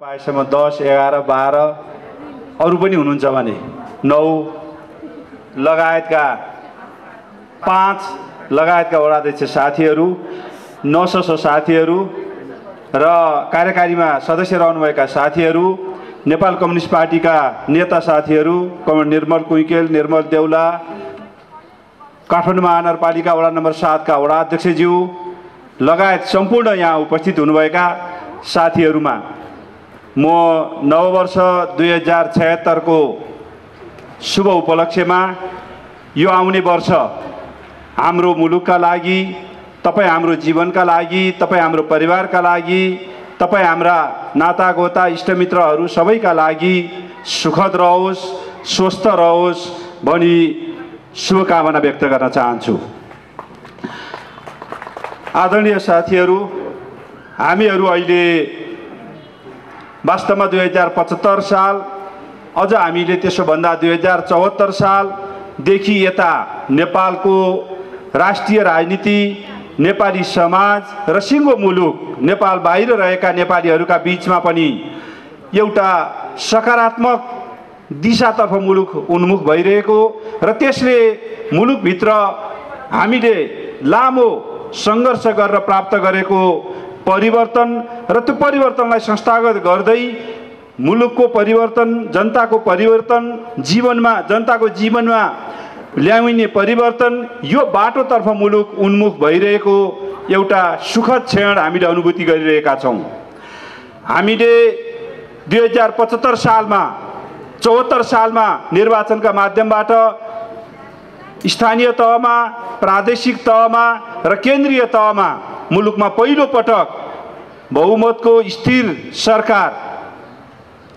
पाएसम्म दस एघार बाह्र अरू पनि हुनुहुन्छ भने नौ लगायतका पाँच लगायतका वडाध्यक्ष साथीहरू नसस साथीहरू र कार्यकारीमा सदस्य रहनुभएका साथीहरू नेपाल कम्युनिस्ट पार्टीका नेता साथीहरू कमरेड निर्मल कुइकेल निर्मल देउला काठमाडौँ महानगरपालिका वडा नम्बर सातका वडा अध्यक्षज्यू लगायत सम्पूर्ण यहाँ उपस्थित हुनुभएका साथीहरूमा म नववर्ष दुई हजार छयत्तरको शुभ उपलक्ष्यमा यो आउने वर्ष हाम्रो मुलुकका लागि तपाईँ हाम्रो जीवनका लागि तपाईँ हाम्रो परिवारका लागि तपाईँ हाम्रा नातागोता इष्टमित्रहरू सबैका लागि सुखद रहोस् स्वस्थ रहोस् भनी शुभकामना व्यक्त गर्न चाहन्छु। आदरणीय साथीहरू हामीहरू अहिले वास्तवमा दुई हजार पचहत्तर साल अझ हामीले त्यसोभन्दा दुई हजार चौहत्तर सालदेखि यता नेपालको राष्ट्रिय राजनीति नेपाली समाज र सिङ्गो मुलुक नेपाल बाहिर रहेका नेपालीहरूका बिचमा पनि एउटा सकारात्मक दिशातर्फ मुलुक उन्मुख भइरहेको र त्यसले मुलुकभित्र हामीले लामो सङ्घर्ष गरेर प्राप्त गरेको परिवर्तन र त्यो परिवर्तनलाई संस्थागत गर्दै मुलुकको परिवर्तन जनताको परिवर्तन जीवनमा जनताको जीवनमा ल्याइने परिवर्तन यो बाटोतर्फ मुलुक उन्मुख भइरहेको एउटा सुखद क्षण हामीले अनुभूति गरिरहेका छौँ। हामीले दुई हजार पचहत्तर सालमा चौहत्तर सालमा निर्वाचनका माध्यमबाट स्थानीय तहमा प्रादेशिक तहमा र केन्द्रीय तहमा मुलुकमा पहिलो पटक बहुमतको स्थिर सरकार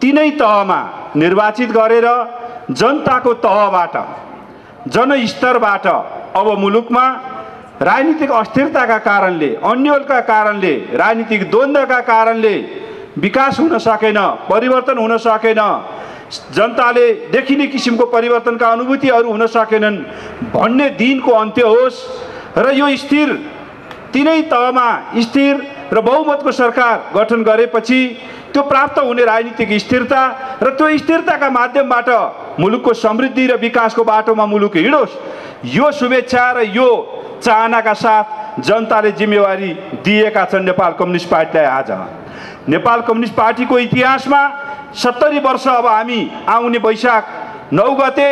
तिनै तहमा निर्वाचित गरेर जनताको तहबाट जनस्तरबाट अब मुलुकमा राजनीतिक अस्थिरताका कारणले अन्यलका कारणले राजनीतिक द्वन्द्वका कारणले विकास हुन सकेन परिवर्तन हुन सकेन जनताले देखिने किसिमको परिवर्तनका अनुभूतिहरू हुन सकेनन् भन्ने दिनको अन्त्य होस् र यो स्थिर तिनै तहमा स्थिर र बहुमतको सरकार गठन गरेपछि त्यो प्राप्त हुने राजनीतिक स्थिरता र त्यो स्थिरताका माध्यमबाट मुलुकको समृद्धि र विकासको बाटोमा मुलुक हिँडोस्। यो शुभेच्छा र यो चाहनाका साथ जनताले जिम्मेवारी दिएका छन् नेपाल कम्युनिस्ट पार्टीलाई आज। नेपाल कम्युनिस्ट पार्टीको इतिहासमा सत्तरी वर्ष अब हामी आउने वैशाख नौ गते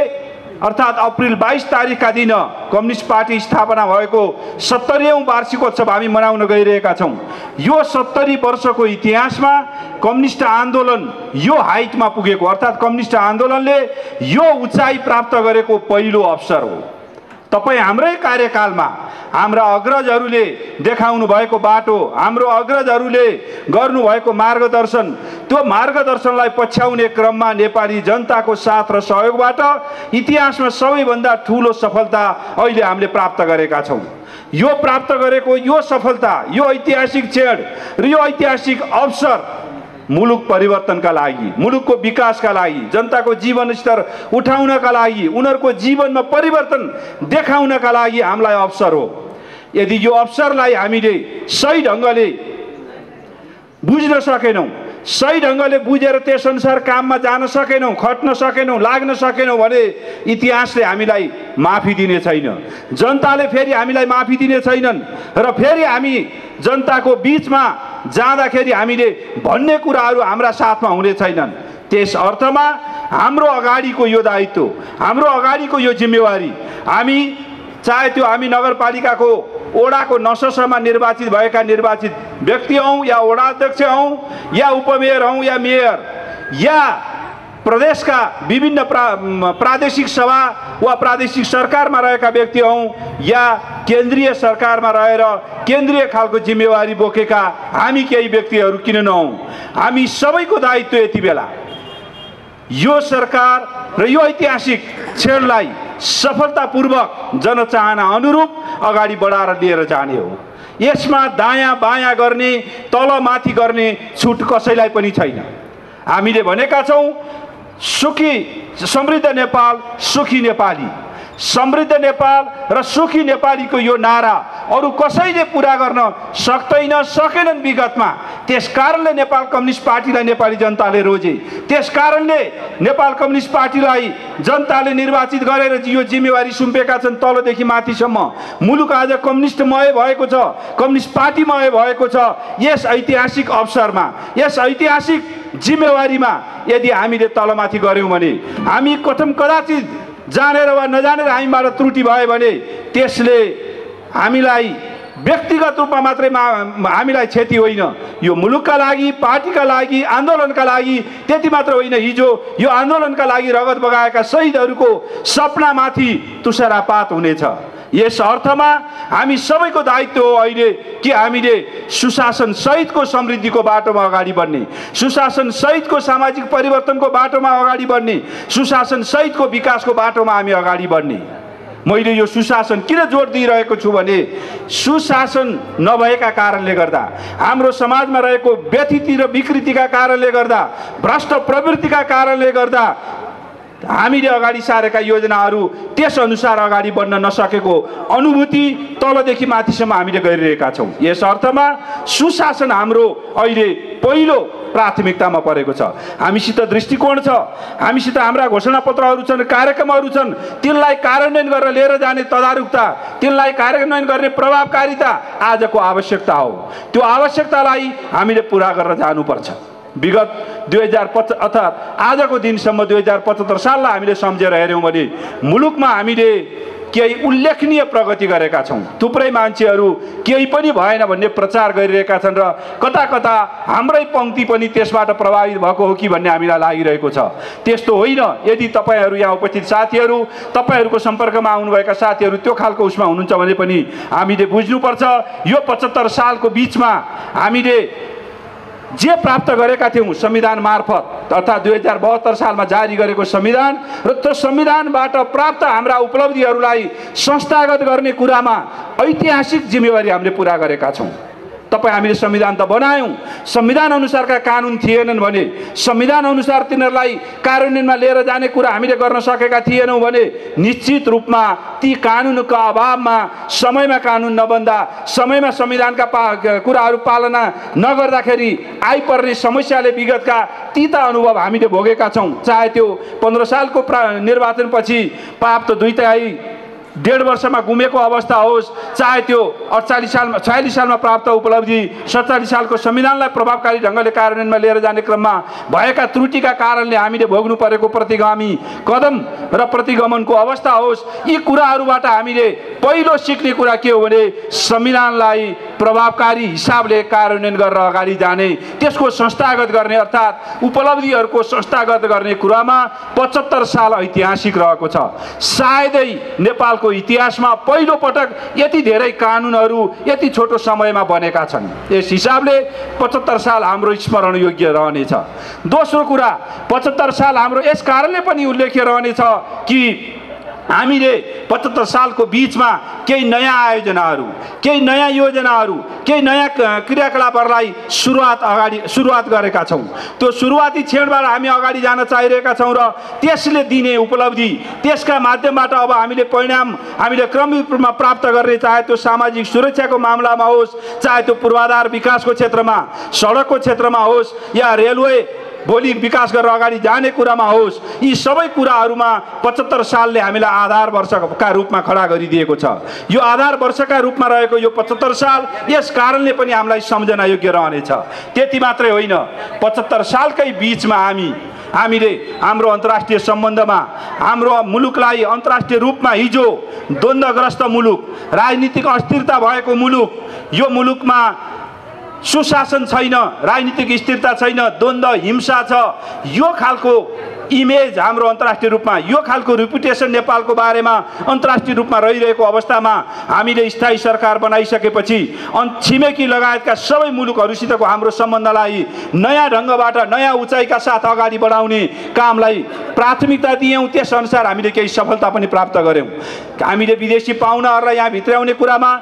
अर्थात् अप्रिल बाइस तारिकका दिन कम्युनिस्ट पार्टी स्थापना भएको सत्तरीौँ वार्षिकोत्सव हामी मनाउन गइरहेका छौँ। यो सत्तरी वर्षको इतिहासमा कम्युनिस्ट आन्दोलन यो हाइटमा पुगेको अर्थात् कम्युनिस्ट आन्दोलनले यो उचाइ प्राप्त गरेको पहिलो अवसर हो। तपाईँ हाम्रै कार्यकालमा हाम्रा अग्रजहरूले देखाउनु भएको बाटो हाम्रो अग्रजहरूले गर्नुभएको मार्गदर्शन त्यो मार्गदर्शनलाई पछ्याउने क्रममा नेपाली जनताको साथ र सहयोगबाट इतिहासमा सबैभन्दा ठुलो सफलता अहिले हामीले प्राप्त गरेका छौँ। यो प्राप्त गरेको यो सफलता यो ऐतिहासिक क्षण र यो ऐतिहासिक अवसर मुलुक परिवर्तनका लागि मुलुकको विकासका लागि जनताको जीवन स्तर उठाउनका लागि उनीहरूको जीवनमा परिवर्तन देखाउनका लागि हामीलाई अवसर हो। यदि यो अवसरलाई हामीले सही ढङ्गले बुझ्न सकेनौँ सही ढङ्गले बुझेर त्यसअनुसार काममा जान सकेनौँ खट्न सकेनौँ लाग्न सकेनौँ भने इतिहासले हामीलाई माफी दिने छैन। जनताले फेरि हामीलाई माफी दिने छैनन् र फेरि हामी जनताको बिचमा जाँदाखेरि हामीले भन्ने कुराहरू हाम्रा साथमा हुने छैनन्। त्यस अर्थमा हाम्रो अगाडिको यो दायित्व हाम्रो अगाडिको यो जिम्मेवारी हामी चाहे त्यो हामी नगरपालिकाको ओडाको नससमा निर्वाचित भएका निर्वाचित व्यक्ति हौँ या वडा अध्यक्ष हौँ या उपमेयर हौँ या मेयर या प्रदेशका विभिन्न प्रा प्रादेशिक सभा वा प्रादेशिक सरकारमा रहेका व्यक्ति हौँ या केन्द्रीय सरकारमा रहेर केन्द्रीय खालको जिम्मेवारी बोकेका हामी केही व्यक्तिहरू किन नहौँ? हामी सबैको दायित्व यति बेला। यो सरकार र यो ऐतिहासिक क्षणलाई सफलतापूर्वक जनचाहना अनुरूप अगाडि बढाएर लिएर जाने हो। यसमा दायाँ बायाँ गर्ने तलमाथि गर्ने छुट कसैलाई पनि छैन। हामीले भनेका छौँ सुखी समृद्ध नेपाल सुखी नेपाली। समृद्ध नेपाल र सुखी नेपालीको यो नारा अरू कसैले पुरा गर्न सक्दैन सकेनन् विगतमा। त्यस कारणले नेपाल कम्युनिस्ट पार्टीलाई नेपाली जनताले रोजे। त्यस कारणले नेपाल कम्युनिस्ट पार्टीलाई जनताले निर्वाचित गरेर यो जिम्मेवारी सुम्पेका छन् तलदेखि माथिसम्म। मुलुक आज कम्युनिस्टमय भएको छ कम्युनिस्ट पार्टीमय भएको छ यस ऐतिहासिक अवसरमा। यस ऐतिहासिक जिम्मेवारीमा यदि हामीले तलमाथि गऱ्यौँ भने हामी कथम कदाचित जानेर वा नजानेर हामीबाट त्रुटि भयो भने त्यसले हामीलाई व्यक्तिगत रूपमा मात्रै मा हामीलाई क्षति होइन। यो मुलुकका लागि पार्टीका लागि आन्दोलनका लागि त्यति मात्र होइन। हिजो यो आन्दोलनका लागि रगत बगाएका शहीदहरूको सपनामाथि तुषारापात हुनेछ। यस अर्थमा हामी सबैको दायित्व हो अहिले कि हामीले सुशासन सहितको समृद्धिको बाटोमा अगाडि बढ्ने सुशासन सहितको सामाजिक परिवर्तनको बाटोमा अगाडि बढ्ने सुशासन सहितको विकासको बाटोमा हामी अगाडि बढ्ने। मैले यो सुशासन किन जोड दिइरहेको छु भने सुशासन नभएका कारणले गर्दा हाम्रो समाजमा रहेको व्यथिति र विकृतिका कारणले गर्दा भ्रष्ट प्रवृत्तिका कारणले गर्दा हामीले अगाडि सारेका योजनाहरू त्यसअनुसार अगाडि बढ्न नसकेको अनुभूति तलदेखि माथिसम्म हामीले गरिरहेका छौँ। यस अर्थमा सुशासन हाम्रो अहिले पहिलो प्राथमिकतामा परेको छ। हामीसित दृष्टिकोण छ। हामीसित हाम्रा घोषणापत्रहरू छन् कार्यक्रमहरू छन्। तिनलाई कार्यान्वयन गरेर लिएर जाने तदारुकता तिनलाई कार्यान्वयन गर्ने प्रभावकारिता आजको आवश्यकता हो। त्यो आवश्यकतालाई हामीले पुरा गरेर जानुपर्छ। विगत दुई हजार पच अर्थात् आजको दिनसम्म दुई हजार पचहत्तर साललाई हामीले सम्झेर हेऱ्यौँ भने मुलुकमा हामीले केही उल्लेखनीय प्रगति गरेका छौँ। थुप्रै मान्छेहरू केही पनि भएन भन्ने प्रचार गरिरहेका छन् र कता कता हाम्रै पङ्क्ति पनि त्यसबाट प्रभावित भएको हो कि भन्ने हामीलाई लागिरहेको छ। त्यस्तो होइन। यदि तपाईँहरू यहाँ उपस्थित साथीहरू तपाईँहरूको सम्पर्कमा आउनुभएका साथीहरू त्यो खालको उसमा हुनुहुन्छ भने पनि हामीले बुझ्नुपर्छ यो पचहत्तर सालको बिचमा हामीले जे प्राप्त गरेका थियौँ संविधान मार्फत अर्थात् दुई हजार बहत्तर सालमा जारी गरेको संविधान र त्यो संविधानबाट प्राप्त हाम्रा उपलब्धिहरूलाई संस्थागत गर्ने कुरामा ऐतिहासिक जिम्मेवारी हामीले पुरा गरेका छौँ। तपाईँ हामीले संविधान त बनायौँ। संविधान अनुसारका कानुन थिएनन् भने संविधान अनुसार तिनीहरूलाई कार्यान्वयनमा लिएर जाने कुरा हामीले गर्न सकेका थिएनौँ भने निश्चित रूपमा ती कानुनको अभावमा समयमा कानुन नबन्दा समयमा संविधानका पा कुराहरू पालना नगर्दाखेरि आइपर्ने समस्याले विगतका तिता अनुभव हामीले भोगेका छौँ। चाहे त्यो पन्ध्र सालको प्रा निर्वाचनपछि प्राप्त दुई तिहाई डेढ वर्षमा गुमेको अवस्था होस् चाहे त्यो अडचालिस सालमा छयालिस सालमा प्राप्त उपलब्धि सत्तालिस सालको संविधानलाई प्रभावकारी ढङ्गले कार्यान्वयनमा लिएर जाने क्रममा भएका त्रुटिका कारणले हामीले भोग्नु परेको प्रतिगामी कदम र प्रतिगमनको अवस्था होस् यी कुराहरूबाट हामीले पहिलो सिक्ने कुरा के हो भने संविधानलाई प्रभावकारी हिसाबले कार्यान्वयन गरेर अगाडि जाने त्यसको संस्थागत गर्ने अर्थात् उपलब्धिहरूको संस्थागत गर्ने कुरामा पचहत्तर साल ऐतिहासिक रहेको छ। सायदै नेपाल नेपालको इतिहासमा पहिलो पटक यति धेरै कानुनहरू यति छोटो समयमा बनेका छन्। यस हिसाबले पचहत्तर साल हाम्रो स्मरण योग्य रहनेछ। दोस्रो कुरा पचहत्तर साल हाम्रो यस कारणले पनि उल्लेख्य रहनेछ कि हामीले पचहत्तर सालको बिचमा केही नयाँ आयोजनाहरू केही नयाँ योजनाहरू केही नयाँ क्रियाकलापहरूलाई सुरुवात अगाडि सुरुवात गरेका छौँ। त्यो सुरुवाती क्षणबाट हामी अगाडि जान चाहिरहेका छौँ र त्यसले दिने उपलब्धि त्यसका माध्यमबाट अब हामीले परिणाम हामीले क्रमिक रूपमा प्राप्त गर्ने चाहे त्यो सामाजिक सुरक्षाको मामलामा होस् चाहे त्यो पूर्वाधार विकासको क्षेत्रमा सडकको क्षेत्रमा होस् या रेलवे भोलि विकास गरेर अगाडि जाने कुरामा होस् यी सबै कुराहरूमा पचहत्तर सालले हामीलाई आधार वर्षका रूपमा खडा गरिदिएको छ। यो आधार वर्षका रूपमा रहेको यो पचहत्तर साल यस कारणले पनि हामीलाई सम्झना योग्य रहनेछ। त्यति मात्रै होइन पचहत्तर सालकै बिचमा हामी हामीले हाम्रो अन्तर्राष्ट्रिय सम्बन्धमा हाम्रो मुलुकलाई अन्तर्राष्ट्रिय रूपमा हिजो द्वन्द्वग्रस्त मुलुक राजनीतिक अस्थिरता भएको मुलुक यो मुलुकमा सुशासन छैन राजनीतिक स्थिरता छैन द्वन्द्व हिंसा छ। यो खालको इमेज हाम्रो अन्तर्राष्ट्रिय रूपमा यो खालको रिपुटेसन नेपालको बारेमा अन्तर्राष्ट्रिय रूपमा रहिरहेको अवस्थामा हामीले स्थायी सरकार बनाइसकेपछि छिमेकी लगायतका सबै मुलुकहरूसितको हाम्रो सम्बन्धलाई नयाँ ढङ्गबाट नयाँ उचाइका साथ अगाडि बढाउने कामलाई प्राथमिकता दियौँ त्यसअनुसार हामीले केही सफलता पनि प्राप्त गऱ्यौँ। हामीले विदेशी पाहुनाहरूलाई यहाँ भित्राउने कुरामा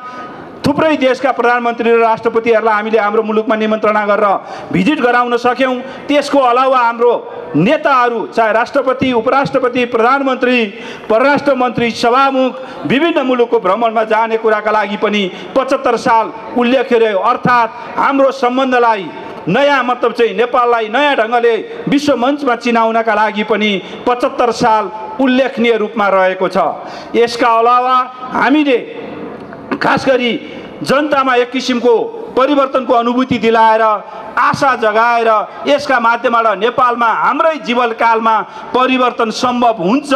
थुप्रै देशका प्रधानमन्त्री र राष्ट्रपतिहरूलाई हामीले हाम्रो मुलुकमा निमन्त्रणा गरेर भिजिट गराउन सक्यौँ। त्यसको अलावा हाम्रो नेताहरू चाहे राष्ट्रपति उपराष्ट्रपति प्रधानमन्त्री परराष्ट्र मन्त्री सभामुख विभिन्न मुलुकको भ्रमणमा जाने कुराका लागि पनि पचहत्तर साल उल्लेख रह्यो। अर्थात् हाम्रो सम्बन्धलाई नयाँ मतलब चाहिँ नेपाललाई नयाँ ढङ्गले विश्व मञ्चमा चिनाउनका लागि पनि पचहत्तर साल उल्लेखनीय रूपमा रहेको छ। यसका अलावा हामीले खास गरी जनतामा एक किसिमको परिवर्तनको अनुभूति दिलाएर आशा जगाएर यसका माध्यमबाट नेपालमा हाम्रै जीवनकालमा परिवर्तन सम्भव हुन्छ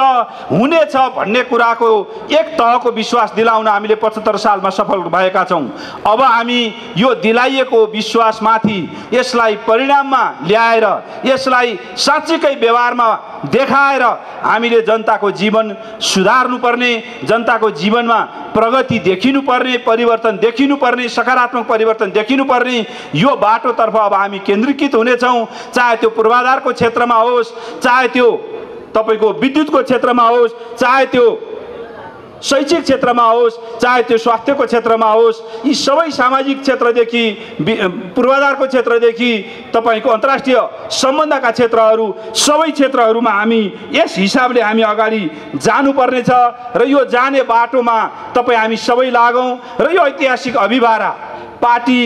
हुनेछ भन्ने कुराको एक तहको विश्वास दिलाउन हामीले पचहत्तर सालमा सफल भएका छौँ। अब हामी यो दिलाइएको विश्वासमाथि यसलाई परिणाममा ल्याएर यसलाई साँच्चीकै व्यवहारमा देखाएर हामीले जनताको जीवन सुधार्नुपर्ने जनताको जीवनमा प्रगति देखिनुपर्ने परिवर्तन देखिनुपर्ने सकारात्मक परिवर्तन देखिनुपर्ने यो बाटोतर्फ अब हामी केन्द्रीकृत हुनेछौँ। चाहे त्यो पूर्वाधारको क्षेत्रमा होस् चाहे त्यो तपाईँको विद्युतको क्षेत्रमा होस् चाहे त्यो शैक्षिक क्षेत्रमा होस् चाहे त्यो स्वास्थ्यको क्षेत्रमा होस् यी सबै सामाजिक क्षेत्रदेखि पूर्वाधारको क्षेत्रदेखि तपाईँको अन्तर्राष्ट्रिय सम्बन्धका क्षेत्रहरू सबै क्षेत्रहरूमा हामी यस हिसाबले हामी अगाडि जानुपर्नेछ र यो जाने बाटोमा तपाईँ हामी सबै लागौँ र यो ऐतिहासिक अभिभारा पार्टी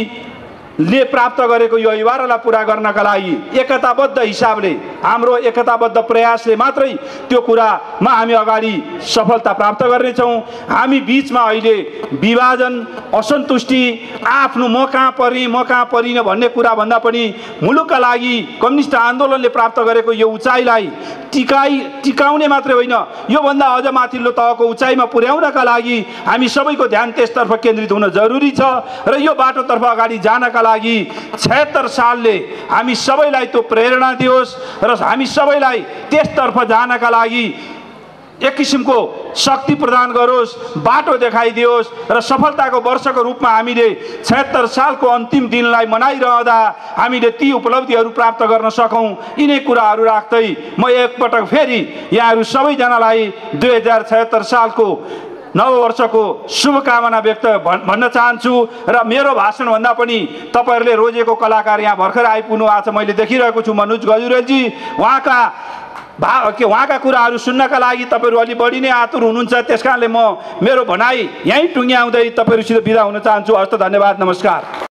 ले प्राप्त गरेको यो अनिवार्यलाई पुरा गर्नका लागि एकताबद्ध हिसाबले हाम्रो एकताबद्ध प्रयासले मात्रै त्यो कुरामा हामी अगाडि सफलता प्राप्त गर्नेछौँ। हामी बिचमा अहिले विभाजन असन्तुष्टि आफ्नो म कहाँ परेँ म कहाँ परिनँ भन्ने कुरा भन्दा पनि मुलुकका लागि कम्युनिस्ट आन्दोलनले प्राप्त गरेको यो उचाइलाई टिकाइ टिकाउने मात्रै होइन योभन्दा अझ माथिल्लो तहको उचाइमा पुर्याउनका लागि हामी सबैको ध्यान त्यसतर्फ केन्द्रित हुन जरुरी छ र यो बाटोतर्फ अगाडि जानका लागि छयत्तर सालले हामी सबैलाई त्यो प्रेरणा दियोस् र हामी सबैलाई त्यसतर्फ जानका लागि एक किसिमको शक्ति प्रदान गरोस् बाटो देखाइदियोस् र सफलताको वर्षको रूपमा हामीले छयत्तर सालको अन्तिम दिनलाई मनाइरहँदा हामीले ती उपलब्धिहरू प्राप्त गर्न सकौँ। यिनै कुराहरू राख्दै म एकपटक फेरि यहाँहरू सबैजनालाई दुई हजार छयत्तर सालको नववर्षको शुभकामना व्यक्त भन्न चाहन्छु र मेरो भाषणभन्दा पनि तपाईँहरूले रोजेको कलाकार यहाँ भर्खर आइपुग्नु भएको छ मैले देखिरहेको छु। मनोज गजुरेलजी उहाँका भा के उहाँका कुराहरू सुन्नका लागि तपाईँहरू अलि बढी नै आतुर हुनुहुन्छ। त्यस कारणले म मेरो भनाइ यहीँ टुङ्ग्याउँदै तपाईँहरूसित बिदा हुन चाहन्छु। हस्त धन्यवाद नमस्कार।